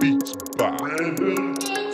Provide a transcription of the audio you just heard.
Beats by